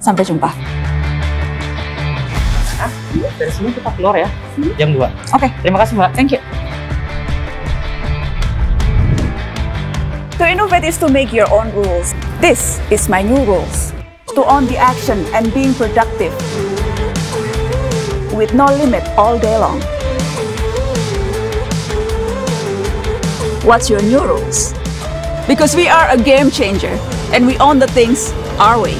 Sampai jumpa. Nah, dari sini kita keluar ya, hmm? jam 2. Oke, Terima kasih Mbak. thank you. To innovate is to make your own rules. This is my new rules. To own the action and being productive with no limit all day long. What's your new rules? Because we are a game changer and we own the things our way.